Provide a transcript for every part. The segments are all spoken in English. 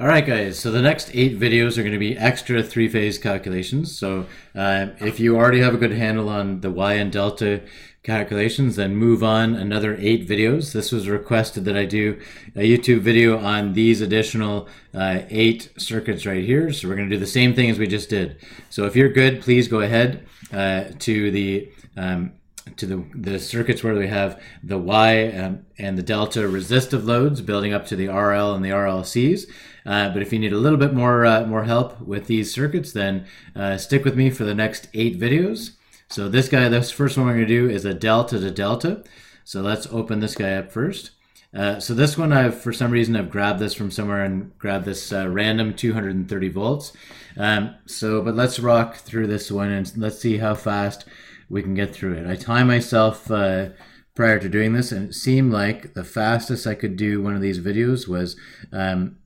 All right, guys. So the next eight videos are going to be extra three-phase calculations. So uh, if you already have a good handle on the Y and delta calculations, then move on another eight videos. This was requested that I do a YouTube video on these additional uh, eight circuits right here. So we're going to do the same thing as we just did. So if you're good, please go ahead uh, to the um, to the, the circuits where we have the Y um, and the delta resistive loads building up to the RL and the RLCs. Uh, but if you need a little bit more uh, more help with these circuits, then uh, stick with me for the next eight videos. So this guy, this first one we're going to do is a delta to delta. So let's open this guy up first. Uh, so this one, I've for some reason I've grabbed this from somewhere and grabbed this uh, random 230 volts. Um, so, but let's rock through this one and let's see how fast we can get through it. I time myself uh, prior to doing this, and it seemed like the fastest I could do one of these videos was um,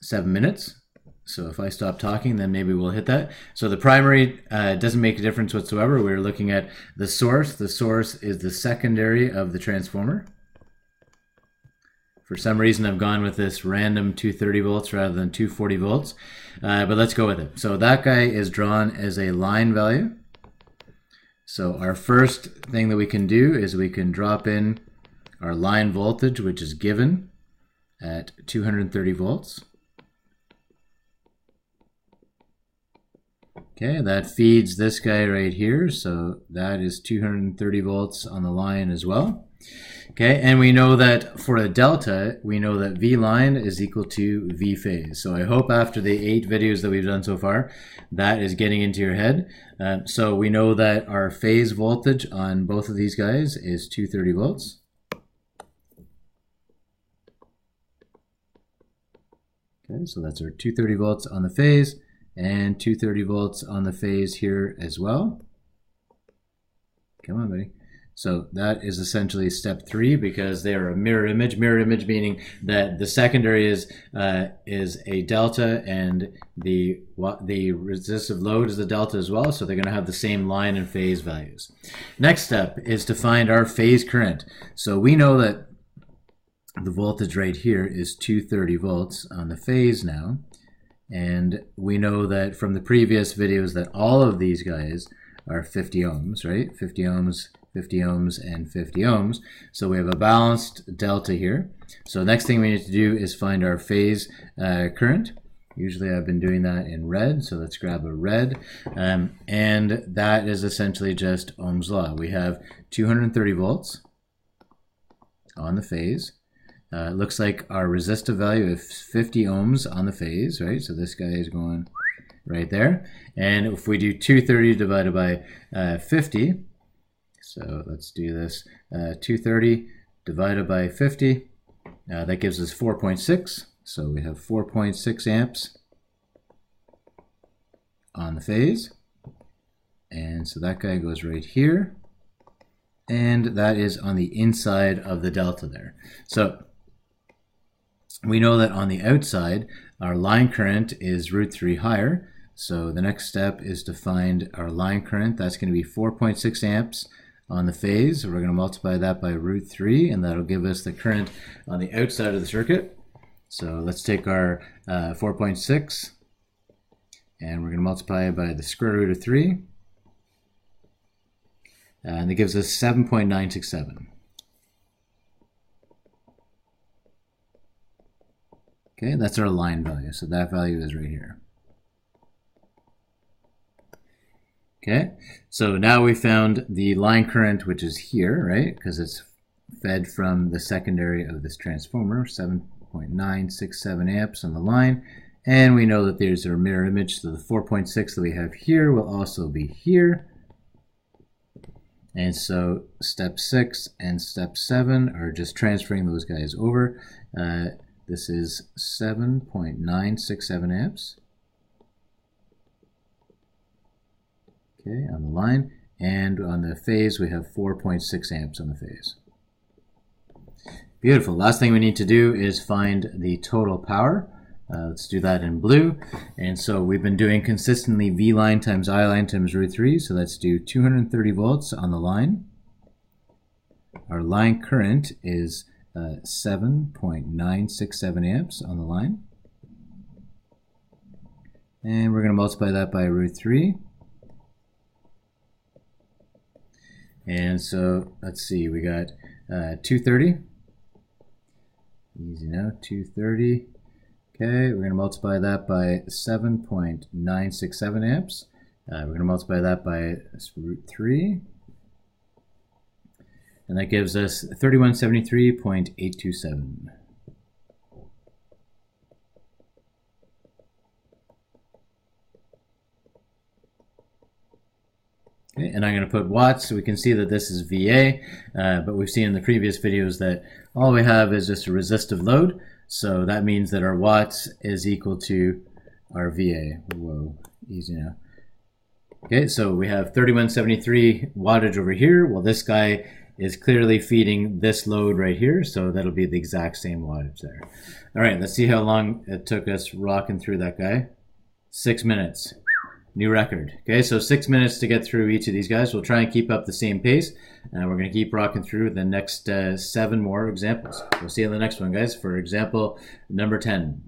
seven minutes. So if I stop talking, then maybe we'll hit that. So the primary uh, doesn't make a difference whatsoever. We're looking at the source. The source is the secondary of the transformer. For some reason, I've gone with this random 230 volts rather than 240 volts, uh, but let's go with it. So that guy is drawn as a line value. So our first thing that we can do is we can drop in our line voltage, which is given at 230 volts. Okay, that feeds this guy right here, so that is 230 volts on the line as well. Okay, and we know that for a delta, we know that V line is equal to V phase. So I hope after the eight videos that we've done so far, that is getting into your head. Uh, so we know that our phase voltage on both of these guys is 230 volts. Okay, so that's our 230 volts on the phase and 230 volts on the phase here as well. Come on, buddy. So that is essentially step three because they are a mirror image. Mirror image meaning that the secondary is uh, is a delta and the the resistive load is the delta as well. So they're going to have the same line and phase values. Next step is to find our phase current. So we know that the voltage right here is 230 volts on the phase now. And we know that from the previous videos that all of these guys are 50 ohms, right? 50 ohms, 50 ohms, and 50 ohms. So we have a balanced delta here. So next thing we need to do is find our phase uh, current. Usually I've been doing that in red, so let's grab a red. Um, and that is essentially just Ohm's law. We have 230 volts on the phase. Uh, it looks like our resistive value is 50 ohms on the phase, right? So this guy is going right there. And if we do 230 divided by uh, 50, so let's do this, uh, 230 divided by 50, uh, that gives us 4.6. So we have 4.6 amps on the phase. And so that guy goes right here. And that is on the inside of the delta there. So we know that on the outside, our line current is root 3 higher. So the next step is to find our line current. That's going to be 4.6 amps on the phase. We're going to multiply that by root 3, and that'll give us the current on the outside of the circuit. So let's take our uh, 4.6, and we're going to multiply it by the square root of 3. And that gives us 7.967. Okay, that's our line value. So that value is right here. Okay, so now we found the line current, which is here, right? Because it's fed from the secondary of this transformer, 7.967 amps on the line. And we know that there's our mirror image, so the 4.6 that we have here will also be here. And so step six and step seven are just transferring those guys over. Uh, this is 7.967 amps. Okay, on the line. And on the phase, we have 4.6 amps on the phase. Beautiful. Last thing we need to do is find the total power. Uh, let's do that in blue. And so we've been doing consistently V line times I line times root 3. So let's do 230 volts on the line. Our line current is uh, 7.967 amps on the line. And we're going to multiply that by root 3. And so let's see, we got uh, 230. Easy now, 230. Okay, we're going to multiply that by 7.967 amps. Uh, we're going to multiply that by root 3. And that gives us 3173.827. Okay, and I'm going to put watts so we can see that this is VA, uh, but we've seen in the previous videos that all we have is just a resistive load. So that means that our watts is equal to our VA. Whoa, easy now. Okay, so we have 3173 wattage over here. Well, this guy is clearly feeding this load right here, so that'll be the exact same wattage there. All right, let's see how long it took us rocking through that guy. Six minutes. New record. Okay, so six minutes to get through each of these guys. We'll try and keep up the same pace, and we're going to keep rocking through the next uh, seven more examples. We'll see you in the next one, guys, for example number 10.